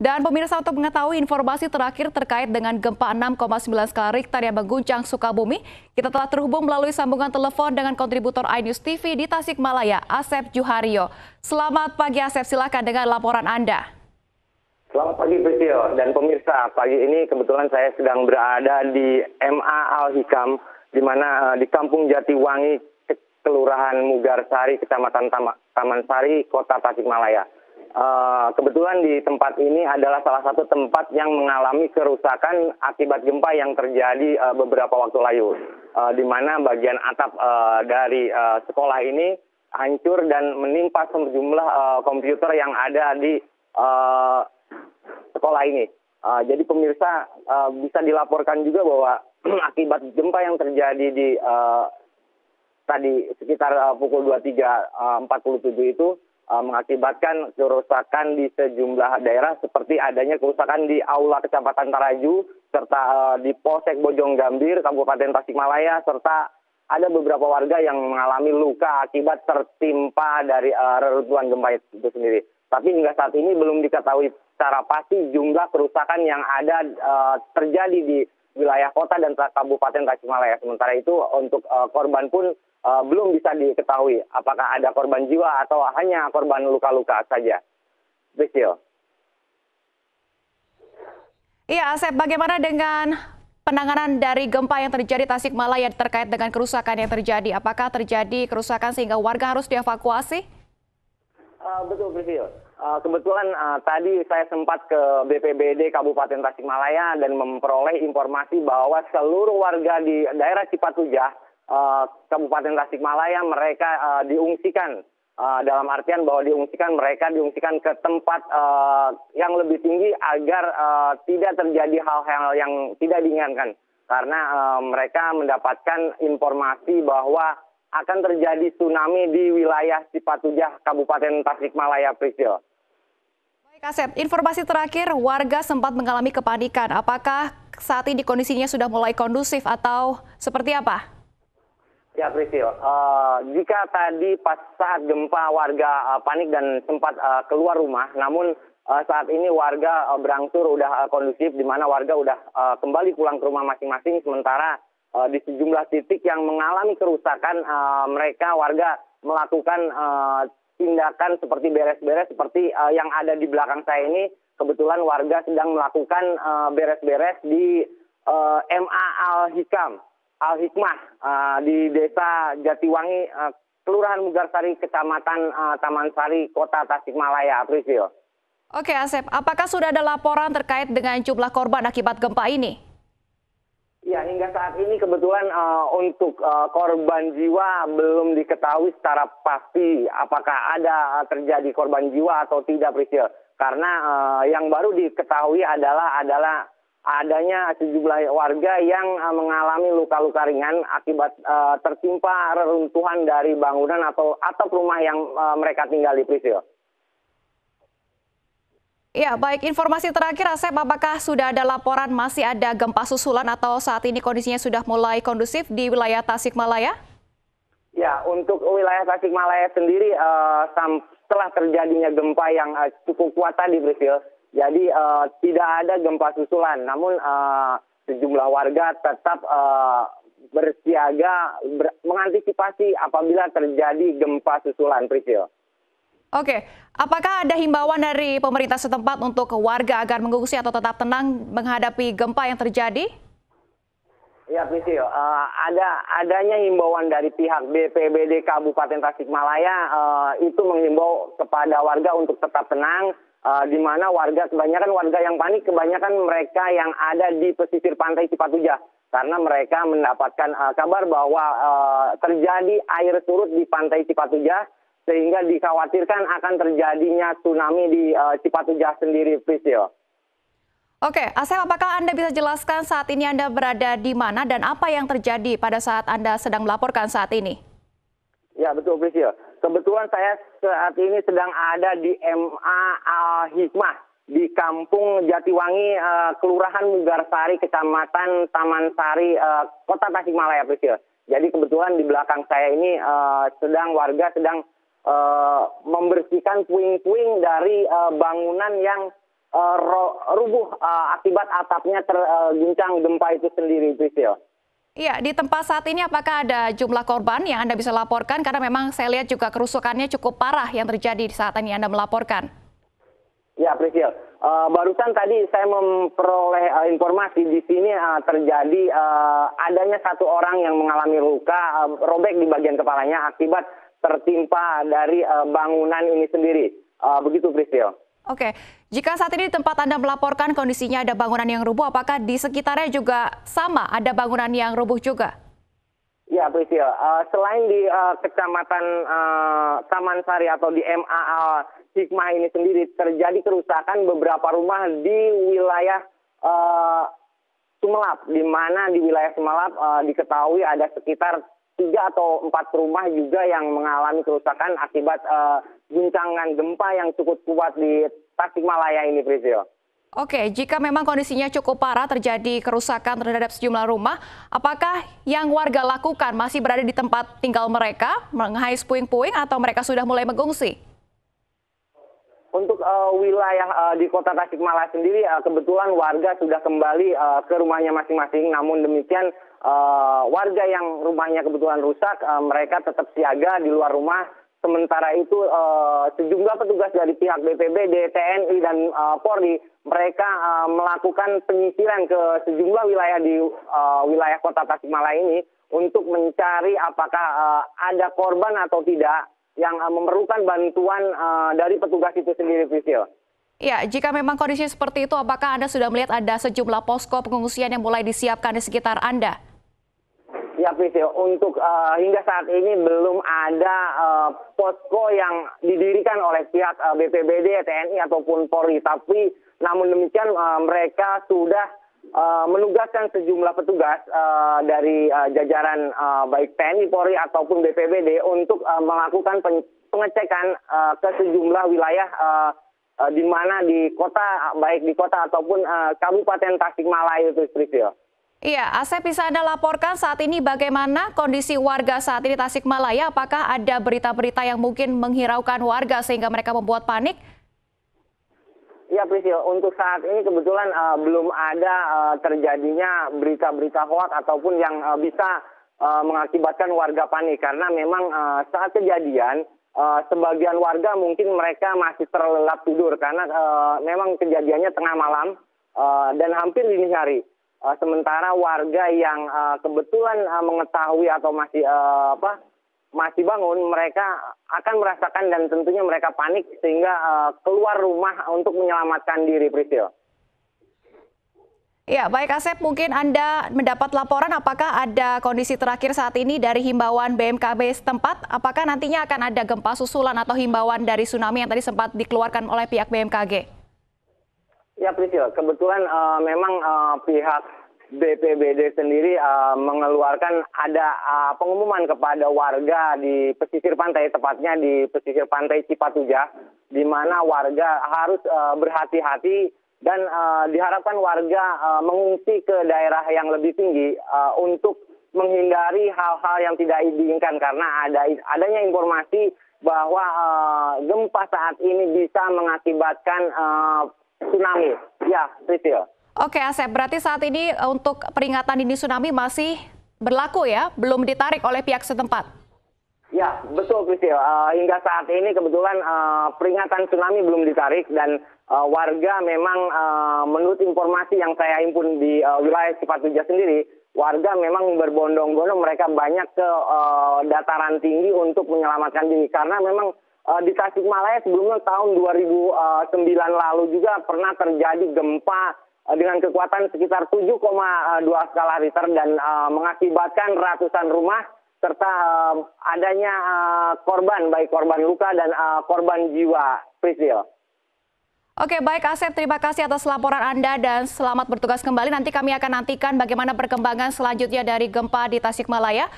Dan pemirsa untuk mengetahui informasi terakhir terkait dengan gempa 6,9 skala Richter yang mengguncang Sukabumi, kita telah terhubung melalui sambungan telepon dengan kontributor iNews TV di Tasikmalaya, Asep Juhario. Selamat pagi Asep, silakan dengan laporan Anda. Selamat pagi Priscil dan pemirsa. Pagi ini kebetulan saya sedang berada di MA Al Hikam, di mana uh, di Kampung Jatiwangi, Kelurahan Mugarsari, Kecamatan Taman Sari, Kota Tasikmalaya. Eh, kebetulan di tempat ini adalah salah satu tempat yang mengalami kerusakan akibat gempa yang terjadi uh, beberapa waktu lalu, uh, di mana bagian atap uh, dari uh, sekolah ini hancur dan menimpa sejumlah uh, komputer yang ada di uh, sekolah ini. Uh, jadi pemirsa uh, bisa dilaporkan juga bahwa akibat gempa yang terjadi di uh, tadi sekitar uh, pukul 23.47 uh, itu mengakibatkan kerusakan di sejumlah daerah seperti adanya kerusakan di Aula Kecamatan Taraju serta uh, di Polsek Bojong Gambir Kabupaten Tasikmalaya serta ada beberapa warga yang mengalami luka akibat tertimpa dari uh, reruntuhan gempa itu sendiri. Tapi hingga saat ini belum diketahui secara pasti jumlah kerusakan yang ada uh, terjadi di wilayah kota dan kabupaten Tasikmalaya. Sementara itu untuk uh, korban pun uh, belum bisa diketahui apakah ada korban jiwa atau hanya korban luka-luka saja. Priscil. Iya, Asep, bagaimana dengan penanganan dari gempa yang terjadi Tasikmalaya terkait dengan kerusakan yang terjadi? Apakah terjadi kerusakan sehingga warga harus dievakuasi? Uh, betul. Uh, kebetulan uh, tadi saya sempat ke BPBD Kabupaten Tasikmalaya dan memperoleh informasi bahwa seluruh warga di daerah Cipatujah uh, Kabupaten Tasikmalaya mereka uh, diungsikan uh, dalam artian bahwa diungsikan mereka diungsikan ke tempat uh, yang lebih tinggi agar uh, tidak terjadi hal-hal yang tidak diinginkan karena uh, mereka mendapatkan informasi bahwa akan terjadi tsunami di wilayah Cipatujah Kabupaten Tasikmalaya Priscil. Baik Asep, informasi terakhir warga sempat mengalami kepanikan. Apakah saat ini kondisinya sudah mulai kondusif atau seperti apa? Ya Priscil, uh, jika tadi pas saat gempa warga uh, panik dan sempat uh, keluar rumah, namun uh, saat ini warga uh, berangsur udah uh, kondusif, di mana warga udah uh, kembali pulang ke rumah masing-masing, sementara uh, di sejumlah titik yang mengalami kerusakan, uh, mereka warga melakukan uh, tindakan seperti beres-beres, seperti uh, yang ada di belakang saya ini, kebetulan warga sedang melakukan beres-beres uh, di uh, MA Al Hikam Al Hikmah uh, di Desa Jatiwangi, uh, Kelurahan Mugarsari, Kecamatan uh, Taman Sari, Kota Tasikmalaya, April. Oke, Asep, apakah sudah ada laporan terkait dengan jumlah korban akibat gempa ini? Ya, hingga saat ini kebetulan uh, untuk uh, korban jiwa belum diketahui secara pasti apakah ada uh, terjadi korban jiwa atau tidak, Priscil. Karena uh, yang baru diketahui adalah adalah adanya sejumlah warga yang uh, mengalami luka-luka ringan akibat uh, tertimpa reruntuhan dari bangunan atau atap rumah yang uh, mereka tinggali, Priscil. Ya, baik. Informasi terakhir, Asep, apakah sudah ada laporan masih ada gempa susulan atau saat ini kondisinya sudah mulai kondusif di wilayah Tasikmalaya? Ya, untuk wilayah Tasikmalaya sendiri, uh, setelah terjadinya gempa yang uh, cukup kuat tadi, Priscil, jadi uh, tidak ada gempa susulan, namun uh, sejumlah warga tetap uh, bersiaga ber mengantisipasi apabila terjadi gempa susulan, Priscil. Oke, apakah ada himbauan dari pemerintah setempat untuk warga agar mengungsi atau tetap tenang menghadapi gempa yang terjadi? Ya, Priscil, uh, ada adanya himbauan dari pihak BPBD Kabupaten Tasikmalaya uh, itu menghimbau kepada warga untuk tetap tenang, uh, di mana warga kebanyakan warga yang panik kebanyakan mereka yang ada di pesisir pantai Cipatujah karena mereka mendapatkan uh, kabar bahwa uh, terjadi air surut di pantai Cipatujah sehingga dikhawatirkan akan terjadinya tsunami di uh, Cipatujah sendiri, Priscil. Oke, Asep, apakah Anda bisa jelaskan saat ini Anda berada di mana dan apa yang terjadi pada saat Anda sedang melaporkan saat ini? Ya, betul, Priscil. Kebetulan saya saat ini sedang ada di MA Al Hikmah di Kampung Jatiwangi, uh, Kelurahan Mugarsari, Kecamatan Taman Sari, uh, Kota Tasikmalaya, Priscil. Jadi kebetulan di belakang saya ini uh, sedang warga sedang uh, membersihkan puing-puing dari uh, bangunan yang uh, rubuh uh, akibat atapnya terguncang gempa itu sendiri, Priscil. Iya, di tempat saat ini apakah ada jumlah korban yang Anda bisa laporkan? Karena memang saya lihat juga kerusakannya cukup parah yang terjadi di saat ini Anda melaporkan. Ya, Priscil. Uh, barusan tadi saya memperoleh uh, informasi di sini uh, terjadi uh, adanya satu orang yang mengalami luka uh, robek di bagian kepalanya akibat tertimpa dari uh, bangunan ini sendiri. Uh, begitu, Priscil. Oke, jika saat ini di tempat Anda melaporkan kondisinya ada bangunan yang rubuh, apakah di sekitarnya juga sama ada bangunan yang rubuh juga? Ya, Priscil. Uh, selain di uh, kecamatan uh, Taman Sari atau di MA Hikmah ini sendiri terjadi kerusakan beberapa rumah di wilayah uh, Sumelap, di mana di wilayah Sumelap uh, diketahui ada sekitar tiga atau empat rumah juga yang mengalami kerusakan akibat uh, guncangan gempa yang cukup kuat di Tasikmalaya ini, Priscil. Oke, jika memang kondisinya cukup parah terjadi kerusakan terhadap sejumlah rumah, apakah yang warga lakukan masih berada di tempat tinggal mereka, mengais puing-puing atau mereka sudah mulai mengungsi? Untuk uh, wilayah uh, di kota Tasikmalaya sendiri, uh, kebetulan warga sudah kembali uh, ke rumahnya masing-masing. Namun demikian, uh, warga yang rumahnya kebetulan rusak, uh, mereka tetap siaga di luar rumah. Sementara itu uh, sejumlah petugas dari pihak BPBD, TNI dan uh, Polri mereka uh, melakukan penyisiran ke sejumlah wilayah di uh, wilayah kota Tasikmalaya ini untuk mencari apakah uh, ada korban atau tidak yang uh, memerlukan bantuan uh, dari petugas itu sendiri, Priscil. Ya, jika memang kondisi seperti itu, apakah Anda sudah melihat ada sejumlah posko pengungsian yang mulai disiapkan di sekitar Anda? Ya, Priscil, untuk uh, hingga saat ini belum ada uh, posko yang didirikan oleh pihak uh, BPBD, TNI ataupun Polri. Tapi namun demikian uh, mereka sudah uh, menugaskan sejumlah petugas uh, dari uh, jajaran uh, baik TNI, Polri ataupun BPBD untuk uh, melakukan pengecekan uh, ke sejumlah wilayah uh, uh, di mana di kota baik di kota ataupun uh, Kabupaten Tasikmalaya itu. Iya, Asep bisa Anda laporkan saat ini bagaimana kondisi warga saat ini Tasikmalaya? Apakah ada berita-berita yang mungkin menghiraukan warga sehingga mereka membuat panik? Ya, Priscil, untuk saat ini kebetulan uh, belum ada uh, terjadinya berita-berita hoax ataupun yang uh, bisa uh, mengakibatkan warga panik karena memang uh, saat kejadian uh, sebagian warga mungkin mereka masih terlelap tidur karena uh, memang kejadiannya tengah malam uh, dan hampir dini hari. Uh, sementara warga yang uh, kebetulan uh, mengetahui atau masih apa masih bangun, mereka akan merasakan dan tentunya mereka panik sehingga keluar rumah untuk menyelamatkan diri, Priscil. Ya, baik Asep, mungkin Anda mendapat laporan apakah ada kondisi terakhir saat ini dari himbauan BMKB setempat? Apakah nantinya akan ada gempa susulan atau himbauan dari tsunami yang tadi sempat dikeluarkan oleh pihak BMKG? Ya Priscil, kebetulan uh, memang uh, pihak BPBD sendiri uh, mengeluarkan ada uh, pengumuman kepada warga di pesisir pantai, tepatnya di pesisir pantai Cipatujah, di mana warga harus uh, berhati-hati dan uh, diharapkan warga uh, mengungsi ke daerah yang lebih tinggi uh, untuk menghindari hal-hal yang tidak diinginkan karena ada adanya informasi bahwa uh, gempa saat ini bisa mengakibatkan uh, tsunami. Ya, Priscil. Oke, Asep. Berarti saat ini eh, untuk peringatan dini tsunami masih berlaku ya? Belum ditarik oleh pihak setempat? Ya, betul, Priscil. Uh, hingga saat ini kebetulan uh, peringatan tsunami belum ditarik dan uh, warga memang uh, menurut informasi yang saya himpun di uh, wilayah Cipatujah sendiri, warga memang berbondong-bondong mereka banyak ke uh, dataran tinggi untuk menyelamatkan diri karena memang uh, di Tasikmalaya sebelumnya tahun 2009 uh, lalu juga pernah terjadi gempa uh, dengan kekuatan sekitar 7,2 skala Richter dan mengakibatkan ratusan rumah serta adanya korban baik korban luka dan korban jiwa Priscil. Oke, baik Asep, terima kasih atas laporan Anda dan selamat bertugas kembali. Nanti kami akan nantikan bagaimana perkembangan selanjutnya dari gempa di Tasikmalaya.